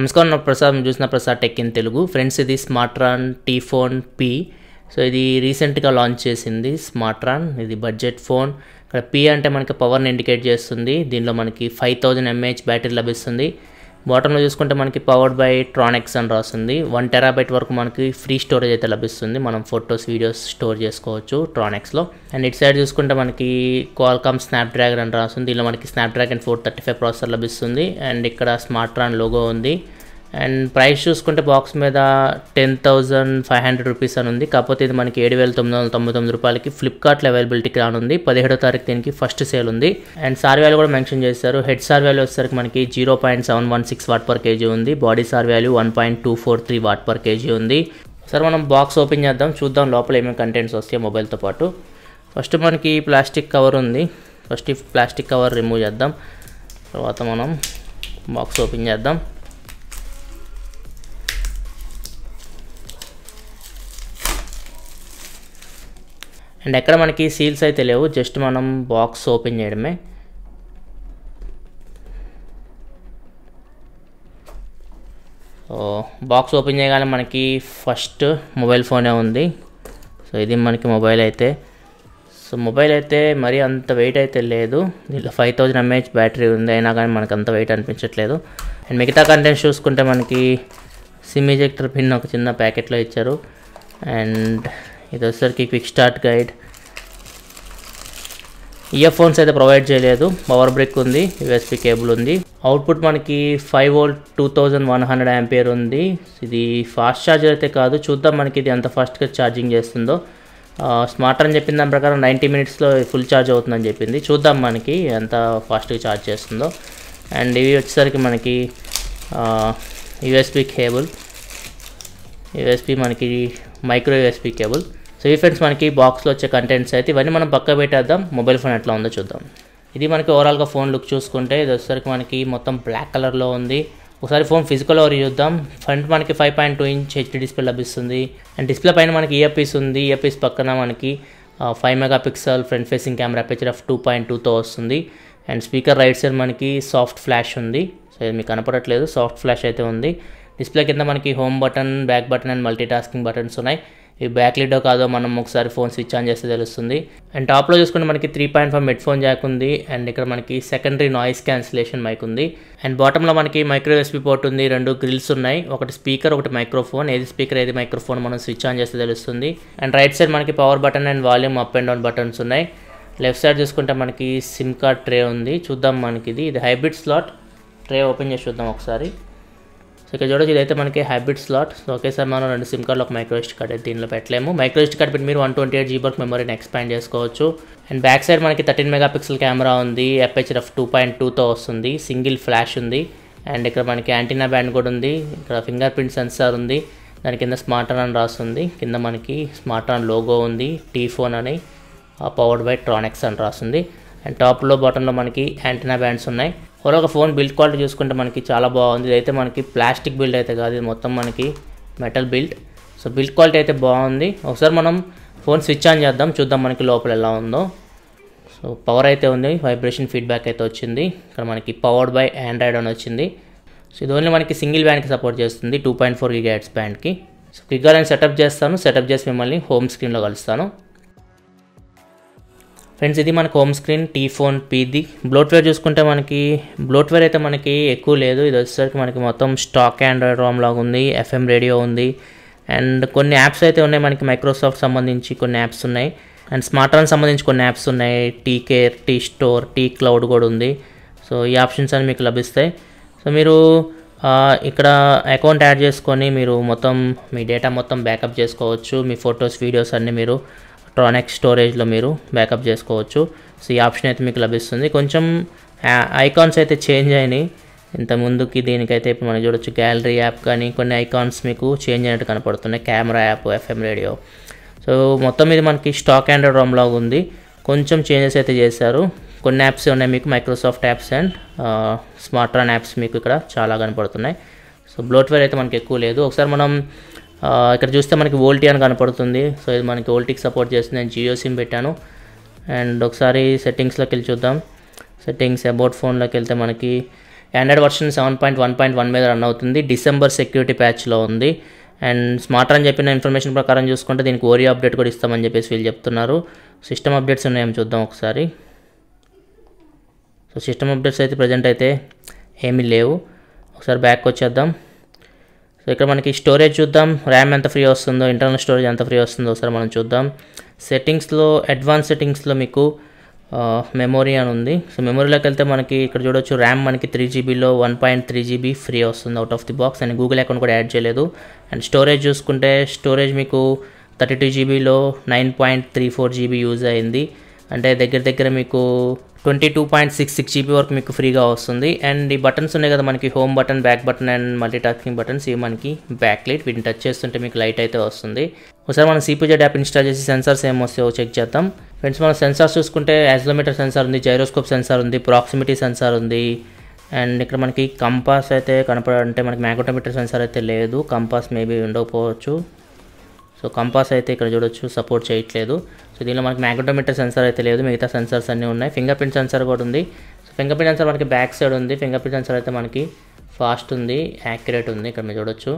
నమస్కారం నా ప్రసాద్ చూసిన Prasad tech in Telugu. Friends ఇది Smartron T phone P so ఇది రీసెంట్గా లాంచ్ చేసింది స్మార్ట్రాన్ ఇది బడ్జెట్ ఫోన్ ఇక్కడ పి అంటే మనకి పవర్ని ఇండికేట్ చేస్తుంది. దీనిలో మనకి ఫైవ్ థౌజండ్ ఎంఏహెచ్ బ్యాటరీ లభిస్తుంది. బాటంలో చూసుకుంటే మనకి పవర్డ్ బై ట్రానిక్స్ అని రాస్తుంది వన్ టెరాబైట్ వరకు మనకి ఫ్రీ స్టోరేజ్ అయితే లభిస్తుంది. మనం ఫొటోస్ వీడియోస్ స్టోర్ చేసుకోవచ్చు ట్రానిక్స్లో అండ్ ఇటు సైడ్ చూసుకుంటే మనకి క్వాల్కామ్ స్నాప్డ్రాగన్ అని రాస్తుంది దీనిలో మనకి Snapdragon four thirty five processor లభిస్తుంది. అండ్ ఇక్కడ స్మార్ట్ రాన్ లోగో ఉంది. అండ్ ప్రైస్ చూసుకుంటే బాక్స్ మీద ten thousand five hundred rupees అని ఉంది. కాకపోతే ఇది మనకి ఏడు వేల తొమ్మిది వందల తొంభై తొమ్మిది రూపాయలకి ఫ్లిప్కార్ట్లో అవైలబిలిటీకి రానుంది. పదిహేడో తారీఖు దీనికి ఫస్ట్ సేల్ ఉంది. అండ్ సార్ వాల్యూ కూడా మెన్షన్ చేశారు. హెడ్ సార్ వాల్యూ వచ్చేసరికి మనకి zero point seven one six watt per KG ఉంది. Body SAR value one point two four three watt per KG ఉంది. సార్ మనం బాక్స్ ఓపెన్ చేద్దాం. చూద్దాం లోపల ఏమేమి కంటెంట్స్ వస్తాయి మొబైల్తో పాటు. ఫస్ట్ మనకి ప్లాస్టిక్ కవర్ ఉంది. ఫస్ట్ ఈ ప్లాస్టిక్ కవర్ రిమూవ్ చేద్దాం. తర్వాత మనం బాక్స్ ఓపెన్ చేద్దాం. అండ్ ఎక్కడ మనకి సీల్స్ అయితే లేవు జస్ట్ మనం బాక్స్ ఓపెన్ చేయడమే. బాక్స్ ఓపెన్ చేయగానే మనకి ఫస్ట్ మొబైల్ ఫోనే ఉంది. సో ఇది మనకి మొబైల్ అయితే. సో మొబైల్ అయితే మరీ అంత వెయిట్ అయితే లేదు. దీంట్లో ఫైవ్ థౌజండ్ ఎంఏహెచ్ బ్యాటరీ ఉంది అయినా కానీ మనకు అంత వెయిట్ అనిపించట్లేదు. అండ్ మిగతా కంటెంట్స్ చూసుకుంటే మనకి సిమ్ ఇజెక్టర్ పిన్ ఒక చిన్న ప్యాకెట్లో ఇచ్చారు. అండ్ ఇది వచ్చేసరికి క్విక్ స్టార్ట్ గైడ్ ఇయర్ఫోన్స్ అయితే ప్రొవైడ్ చేయలేదు. పవర్ బ్రేక్ ఉంది యూఎస్పి కేబుల్ ఉంది. అవుట్పుట్ మనకి five volt two thousand one hundred ampere ఉంది. ఇది ఫాస్ట్ ఛార్జర్ అయితే కాదు. చూద్దాం మనకి ఇది ఎంత ఫాస్ట్గా ఛార్జింగ్ చేస్తుందో. స్మార్ట్ అని చెప్పిన దాని ప్రకారం నైంటీ మినిట్స్లో ఫుల్ ఛార్జ్ అవుతుందని చెప్పింది. చూద్దాం మనకి ఎంత ఫాస్ట్గా ఛార్జ్ చేస్తుందో. అండ్ ఇవి వచ్చేసరికి మనకి యూఎస్పి కేబుల్ యూఎస్పి మనకి మైక్రో యూఎస్పి కేబుల్ సో ఈ ఫ్రెండ్స్ మనకి బాక్స్లో వచ్చే కంటెంట్స్ అయితే ఇవన్నీ మనం పక్క పెట్టేద్దాం. మొబైల్ ఫోన్ ఎట్లా ఉందో చూద్దాం. ఇది మనకి ఓవరాల్గా ఫోన్ లుక్ చూసుకుంటే ఇది వచ్చేసరికి మనకి మొత్తం బ్లాక్ కలర్లో ఉంది. ఒకసారి ఫోన్ ఫిజికల్ ఓవర్ చూద్దాం. ఫ్రంట్ మనకి five point two inch HD display లభిస్తుంది. అండ్ డిస్ప్లే పైన మనకి ఇయర్ పీస్ ఉంది. ఇయర్ పీస్ పక్కన మనకి five megapixel front facing camera picture of two point టూతో వస్తుంది. అండ్ స్పీకర్ రైట్ సైడ్ మనకి సాఫ్ట్ ఫ్లాష్ ఉంది. సో ఇది మీకు కనపడట్లేదు. సాఫ్ట్ ఫ్లాష్ అయితే ఉంది. డిస్ప్లే కింద మనకి home button back button and multitasking buttons ఉన్నాయి. ఈ బ్యాక్ లిడో కాదో మనం ఒకసారి ఫోన్ స్విచ్ ఆన్ చేస్తే తెలుస్తుంది. అండ్ టాప్లో చూసుకుంటే మనకి three point five headphone jack ఉంది. అండ్ ఇక్కడ మనకి సెకండరీ నాయిస్ క్యాన్సిలేషన్ మైక్ ఉంది. అండ్ బాటంలో మనకి మైక్రో ఎస్పీ పోర్ట్ ఉంది. రెండు గ్రిల్స్ ఉన్నాయి. ఒకటి స్పీకర్ ఒకటి మైక్రోఫోన్. ఏది స్పీకర్ ఏది మైక్రోఫోన్ మనం స్విచ్ ఆన్ చేస్తే తెలుస్తుంది. అండ్ రైట్ సైడ్ మనకి power button and volume up and down buttons ఉన్నాయి. లెఫ్ట్ సైడ్ చూసుకుంటే మనకి సిమ్ కార్డ్ ట్రే ఉంది. చూద్దాం మనకి ఇది. ఇది హైబ్రిడ్ స్లాట్. ట్రే ఓపెన్ చేసి చూద్దాం ఒకసారి. సో ఇక్కడ చూడొచ్చు ఇదైతే మనకి హైబ్రిడ్ స్లాట్ సో ఒకేసారి మనం రెండు సిమ్ కార్డులు ఒక మైక్రోస్ట్ కార్డ్ అయితే దీనిలో పెట్టలేము. మైక్రోస్ట్ కార్డ్ పెట్టి మీరు వన్ ట్వంటీ ఎయిట్ జీబీ మెమరీని ఎక్స్పాండ్ చేసుకోవచ్చు. అండ్ బ్యాక్ సైడ్ మనకి థర్టీన్ మెగా పిక్సెల్ కెమెరా ఉంది ఎఫ్హెచ్ఎఫ్ టూ పాయింట్ టూతో వస్తుంది. సింగిల్ ఫ్లాష్ ఉంది. అండ్ ఇక్కడ మనకి యాంటీనా బ్యాండ్ కూడా ఉంది. ఇక్కడ ఫింగర్ ప్రింట్ సెన్సార్ ఉంది. దాని కింద స్మార్ట్ అని రాస్తుంది. కింద మనకి స్మార్ట్ ఆన్ లోగో ఉంది. టీ ఫోన్ అని పవర్డ్ బై ట్రానిక్స్ అని రాస్తుంది. అండ్ టాప్లో బాటంలో మనకి యాంటీనా బ్యాండ్స్ ఉన్నాయి. ఒక ఫోన్ బిల్డ్ క్వాలిటీ చూసుకుంటే మనకి చాలా బాగుంది. ఇదైతే మనకి ప్లాస్టిక్ బిల్డ్ అయితే కాదు ఇది మొత్తం మనకి metal build. So build quality అయితే బాగుంది. ఒకసారి మనం ఫోన్ స్విచ్ ఆన్ చేద్దాం చూద్దాం మనకి లోపల ఎలా ఉందో. సో పవర్ అయితే ఉంది వైబ్రేషన్ ఫీడ్బ్యాక్ అయితే వచ్చింది. ఇక్కడ మనకి పవర్డ్ బై ఆండ్రాయిడ్ అని వచ్చింది. సో ఇది ఓన్లీ మనకి సింగిల్ బ్యాండ్కి సపోర్ట్ చేస్తుంది టూ పాయింట్ ఫోర్ గిగాట్స్ బ్యాండ్కి. సో క్విక్గా నేను సెటప్ చేస్తాను సెటప్ చేసి మిమ్మల్ని హోమ్ స్క్రీన్లో కలుస్తాను. ఫ్రెండ్స్ ఇది మనకు హోమ్ స్క్రీన్ టీ ఫోన్ పీది. బ్లోట్వేర్ చూసుకుంటే మనకి బ్లోట్వేర్ అయితే మనకి ఎక్కువ లేదు. ఇది వచ్చేసరికి మనకి మొత్తం స్టాక్ ఆండ్రాయిడ్ రోమ్ లాగా ఉంది ఎఫ్ఎం రేడియో ఉంది. అండ్ కొన్ని యాప్స్ అయితే ఉన్నాయి మనకి మైక్రోసాఫ్ట్ సంబంధించి కొన్ని యాప్స్ ఉన్నాయి. అండ్ స్మార్ట్ ఫోన్ సంబంధించి కొన్ని యాప్స్ ఉన్నాయి. T care T store T cloud కూడా ఉంది. సో ఈ ఆప్షన్స్ అన్ని మీకు లభిస్తాయి. సో మీరు ఇక్కడ అకౌంట్ యాడ్ చేసుకొని మీరు మొత్తం మీ డేటా మొత్తం బ్యాకప్ చేసుకోవచ్చు. మీ ఫొటోస్ వీడియోస్ అన్నీ మీరు ట్రానిక్ స్టోరేజ్లో మీరు బ్యాకప్ చేసుకోవచ్చు. సో ఈ ఆప్షన్ అయితే మీకు లభిస్తుంది. కొంచెం ఐకాన్స్ అయితే చేంజ్ అయినాయి. ఇంత ముందుకి దీనికైతే ఇప్పుడు మనం చూడొచ్చు గ్యాలరీ యాప్ కానీ కొన్ని ఐకాన్స్ మీకు చేంజ్ అయినట్టు కనపడుతున్నాయి. Camera app FM radio so మొత్తం ఇది మనకి స్టాక్ ఆండ్రాయిడ్ రోమ్ లాగా ఉంది. కొంచెం చేంజెస్ అయితే చేశారు. కొన్ని యాప్స్ ఉన్నాయి మీకు Microsoft apps and Smartron apps మీకు ఇక్కడ చాలా కనపడుతున్నాయి. సో బ్లోట్వేర్ అయితే మనకి ఎక్కువ లేదు. ఒకసారి మనం ఇక్కడ చూస్తే మనకి వోల్టీ అని కనపడుతుంది. సో ఇది మనకి ఓల్టీకి సపోర్ట్ చేస్తుంది. నేను జియో సిమ్ పెట్టాను. అండ్ ఒకసారి సెట్టింగ్స్లోకి వెళ్ళి చూద్దాం. సెట్టింగ్స్ అబౌట్ ఫోన్లోకి వెళ్తే మనకి Android version seven point one point one మీద రన్ అవుతుంది. డిసెంబర్ సెక్యూరిటీ ప్యాచ్లో ఉంది. అండ్ స్మార్ట్ అని చెప్పిన ఇన్ఫర్మేషన్ ప్రకారం చూసుకుంటే దీనికి ఓరియో అప్డేట్ కూడా ఇస్తామని చెప్పేసి వీళ్ళు చెప్తున్నారు. సిస్టమ్ అప్డేట్స్ ఉన్నాయేమో చూద్దాం ఒకసారి. సో సిస్టమ్ అప్డేట్స్ అయితే ప్రజెంట్ అయితే ఏమీ లేవు. ఒకసారి బ్యాక్ వచ్చేద్దాం. ఇక్కడ మనకి స్టోరేజ్ చూద్దాం. ర్యామ్ ఎంత ఫ్రీ వస్తుందో ఇంటర్నల్ స్టోరేజ్ ఎంత ఫ్రీ వస్తుందో ఒకసారి మనం చూద్దాం. సెట్టింగ్స్లో అడ్వాన్స్ సెట్టింగ్స్లో మీకు మెమొరీ అని ఉంది. సో మెమొరీలోకి వెళ్తే మనకి ఇక్కడ చూడొచ్చు ర్యామ్ మనకి three జీబీలో one point three GB free వస్తుంది out of the box and Google account కూడా యాడ్ చేయలేదు. అండ్ స్టోరేజ్ చూసుకుంటే స్టోరేజ్ మీకు thirty two జీబీలో nine point three four GB use అయింది. అంటే దగ్గర దగ్గర మీకు twenty two point six six GB వరకు మీకు ఫ్రీగా వస్తుంది. అండ్ ఈ బటన్స్ ఉన్నాయి కదా మనకి home button back button and multitasking buttons ఇవి మనకి బ్యాక్ లైట్. వీటిని టచ్ చేస్తుంటే మీకు లైట్ అయితే వస్తుంది. ఒకసారి మనం సిపిజెడ్ యాప్ ఇన్స్టాల్ చేసి సెన్సార్స్ ఏం వస్తాయో చెక్ చేద్దాం. ఫ్రెండ్స్ మనం సెన్సార్స్ చూసుకుంటే యాజిలోమీటర్ సెన్సార్ ఉంది జైరోస్కోప్ సెన్సార్ ఉంది ప్రాక్సిమిటీ సెన్సార్ ఉంది. అండ్ ఇక్కడ మనకి కంపాస్ అయితే కనపడంటే మనకి మ్యాగ్నోటోమీటర్ సెన్సార్ అయితే లేదు. కంపాస్ మేబీ ఉండకపోవచ్చు. సో కంపాస్ అయితే ఇక్కడ చూడొచ్చు సపోర్ట్ చేయట్లేదు. సో దీనిలో మనకి మ్యాగ్నటోమీటర్ సెన్సార్ అయితే లేదు మిగతా సెన్సార్స్ అన్నీ ఉన్నాయి. ఫింగర్ ప్రింట్ సెన్సార్ కూడా ఉంది. సో ఫింగర్ ప్రింట్ సెన్సార్ మనకి బ్యాక్ సైడ్ ఉంది. ఫింగర్ ప్రింట్ సెన్సార్ అయితే మనకి ఫాస్ట్ ఉంది యాక్యురేట్ ఉంది. ఇక్కడ మీరు చూడొచ్చు.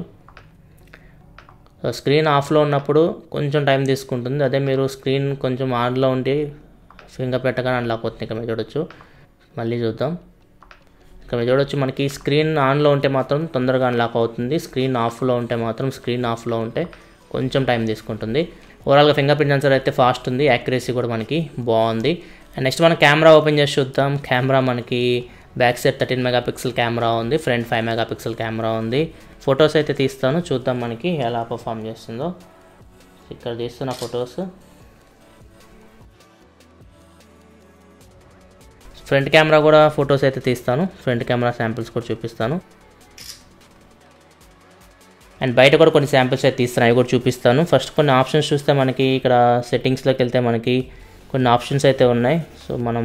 సో స్క్రీన్ ఆఫ్లో ఉన్నప్పుడు కొంచెం టైం తీసుకుంటుంది. అదే మీరు స్క్రీన్ కొంచెం ఆన్లో ఉండి ఫింగర్ పెట్టగానే అన్లాక్ అవుతుంది. ఇక్కడ మీరు చూడొచ్చు. మళ్ళీ చూద్దాం. ఇక్కడ మీరు చూడొచ్చు మనకి స్క్రీన్ ఆన్లో ఉంటే మాత్రం తొందరగా అన్లాక్ అవుతుంది. స్క్రీన్ ఆఫ్లో ఉంటే మాత్రం స్క్రీన్ ఆఫ్లో ఉంటే కొంచెం టైం తీసుకుంటుంది. ఓవరాల్గా ఫింగర్ ప్రింట్ సెన్సర్ అయితే ఫాస్ట్ ఉంది. యాక్యురసీ కూడా మనకి బాగుంది. అండ్ నెక్స్ట్ మనం కెమెరా ఓపెన్ చేసి చూద్దాం. కెమెరా మనకి back side thirteen megapixel camera ఉంది. ఫ్రంట్ ఫైవ్ మెగాపిక్సెల్ కెమెరా ఉంది. ఫొటోస్ అయితే తీస్తాను. చూద్దాం మనకి ఎలా పర్ఫామ్ చేస్తుందో. ఇక్కడ తీస్తున్న ఫొటోస్ ఫ్రంట్ కెమెరా కూడా ఫొటోస్ అయితే తీస్తాను. ఫ్రంట్ కెమెరా శాంపిల్స్ కూడా చూపిస్తాను. అండ్ బయట కూడా కొన్ని శాంపిల్స్ అయితే తీస్తాను. అవి కూడా చూపిస్తాను. ఫస్ట్ కొన్ని ఆప్షన్స్ చూస్తే మనకి ఇక్కడ సెట్టింగ్స్లోకి వెళ్తే మనకి కొన్ని ఆప్షన్స్ అయితే ఉన్నాయి. సో మనం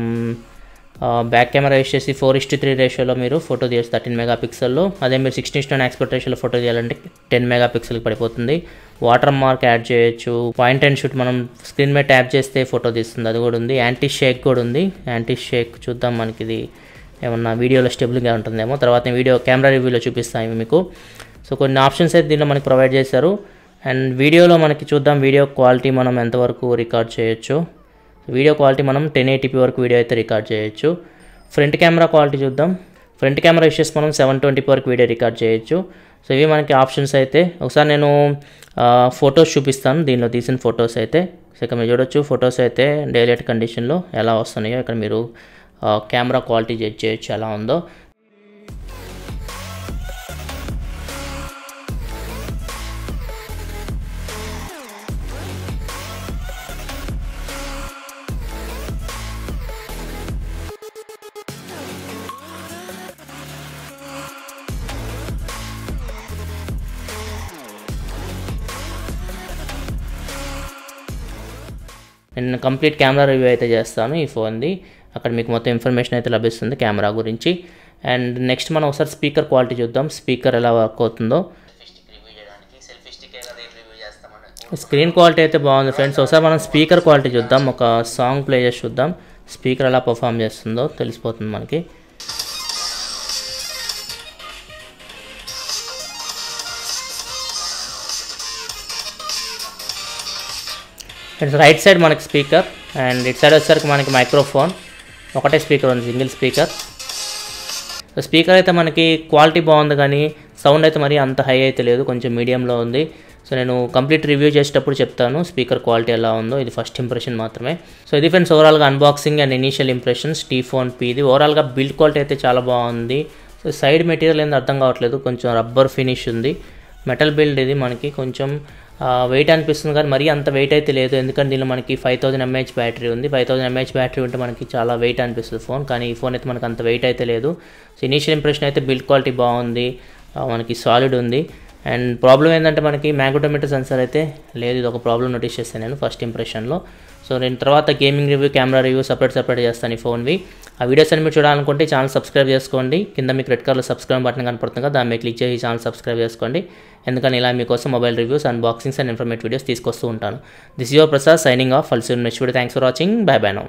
బ్యాక్ కెమెరా యూస్ చేసి ఫోర్ ఇస్టీ త్రీ రేషియోలో మీరు ఫోటో తీయచ్చు థర్టీన్ మెగా పిక్సెల్లో అదే మీరు సిక్స్టీన్ ఇస్టు ఎక్స్పర్ట్ రేషియోలో ఫోటో తీయాలంటే టెన్ మెగా పిక్సెల్కి పడిపోతుంది. వాటర్ మార్క్ యాడ్ చేయొచ్చు. పాయింట్ అండ్ షూట్ మనం స్క్రీన్ మీద ట్యాప్ చేస్తే ఫోటో తీస్తుంది. అది కూడా ఉంది. యాంటీ షేక్ కూడా ఉంది. యాంటీ షేక్ చూద్దాం మనకి ఇది ఏమన్నా వీడియోలో స్టెబుల్గా ఉంటుందేమో. తర్వాత వీడియో కెమెరా రివ్యూలో చూపిస్తాను మీకు. సో కొన్ని ఆప్షన్స్ అయితే దీనిలో మనకి ప్రొవైడ్ చేశారు. అండ్ వీడియోలో మనకి చూద్దాం వీడియో క్వాలిటీ మనం ఎంతవరకు రికార్డ్ చేయొచ్చు. వీడియో క్వాలిటీ మనం టెన్ ఎయిటీపీ వరకు వీడియో అయితే రికార్డ్ చేయొచ్చు. ఫ్రంట్ కెమెరా క్వాలిటీ చూద్దాం. ఫ్రంట్ కెమెరా ఇష్యూస్ మనం సెవెన్ ట్వంటీ వరకు వీడియో రికార్డ్ చేయొచ్చు. సో ఇవి మనకి ఆప్షన్స్ అయితే. ఒకసారి నేను ఫొటోస్ చూపిస్తాను. దీనిలో తీసిన ఫొటోస్ అయితే. సో ఇక్కడ మీరు చూడొచ్చు ఫొటోస్ అయితే డైలైట్ కండిషన్లో ఎలా వస్తున్నాయో. ఇక్కడ మీరు కెమెరా క్వాలిటీ చెక్ చేయొచ్చు ఎలా ఉందో. నేను కంప్లీట్ కెమెరా రివ్యూ అయితే చేస్తాను ఈ ఫోన్ది. అక్కడ మీకు మొత్తం ఇన్ఫర్మేషన్ అయితే లభిస్తుంది కెమెరా గురించి. అండ్ నెక్స్ట్ మనం ఒకసారి స్పీకర్ క్వాలిటీ చూద్దాం. స్పీకర్ ఎలా వర్క్ అవుతుందో. స్క్రీన్ క్వాలిటీ అయితే బాగుంది ఫ్రెండ్స్. ఒకసారి మనం స్పీకర్ క్వాలిటీ చూద్దాం. ఒక సాంగ్ ప్లే చేసి చూద్దాం. స్పీకర్ ఎలా పర్ఫామ్ చేస్తుందో తెలిసిపోతుంది మనకి. ఇట్స్ రైట్ సైడ్ మనకి స్పీకర్ అండ్ ఇట్ సైడ్ వచ్చేసరికి మనకి మైక్రోఫోన్. ఒకటే స్పీకర్ ఉంది సింగిల్ స్పీకర్. స్పీకర్ అయితే మనకి క్వాలిటీ బాగుంది కానీ సౌండ్ అయితే మరి అంత హై అయితే లేదు కొంచెం మీడియంలో ఉంది. సో నేను కంప్లీట్ రివ్యూ చేసేటప్పుడు చెప్తాను స్పీకర్ క్వాలిటీ ఎలా ఉందో ఇది ఫస్ట్ ఇంప్రెషన్ మాత్రమే. సో ఇది ఫ్రెండ్స్ ఓవరాల్గా unboxing and initial impressions T phone P ఇది ఓవరాల్గా బిల్డ్ క్వాలిటీ అయితే చాలా బాగుంది. సో సైడ్ మెటీరియల్ ఏంది అర్థం కావట్లేదు కొంచెం రబ్బర్ ఫినిష్ ఉంది. మెటల్ బిల్డ్ ఇది మనకి కొంచెం వెయిట్ అనిపిస్తుంది కానీ మరీ అంత వెయిట్ అయితే లేదు. ఎందుకంటే దీనిలో మనకి ఫైవ్ థౌజండ్ ఎంఏహెచ్ బ్యాటరీ ఉంది. ఫైవ్ థౌజండ్ ఎంఏహెచ్ బ్యాటరీ ఉంటే మనకి చాలా వెయిట్ అనిపిస్తుంది ఫోన్ కానీ ఈ ఫోన్ అయితే మనకి అంత వెయిట్ అయితే లేదు. సో ఇనీషియల్ ఇంప్రెషన్ అయితే బిల్డ్ క్వాలిటీ బాగుంది. మనకి సాలిడ్ ఉంది. అండ్ ప్రాబ్లం ఏంటంటే మనకి మ్యాగ్నోటోమీటర్ సెన్సర్ అయితే లేదు ఇది ఒక ప్రాబ్లం నోటీస్ చేస్తాను నేను ఫస్ట్ ఇంప్రెషన్లో. సో నేను తర్వాత gaming review camera review separate separate చేస్తాను ఈ ఫోన్వి. ఆ వీడియోస్ అన్ని మీరు చూడాలనుకుంటే ఛానల్ సబ్స్క్రైబ్ చేసుకోండి. కింద మీకు రెడ్ కలర్ సబ్స్క్రైబ్ బటన్ కనపడుతుంది కదా దాన్ని క్లిక్ చేసి ఛానల్ సబ్స్క్రైబ్ చేసుకోండి. ఎందుకని ఇలా మీకోసం mobile reviews unboxings and informative videos తీసుకొస్తూ ఉంటాను. This your Prasad signing off ఫల్సీ next video. Thanks for watching bye bye now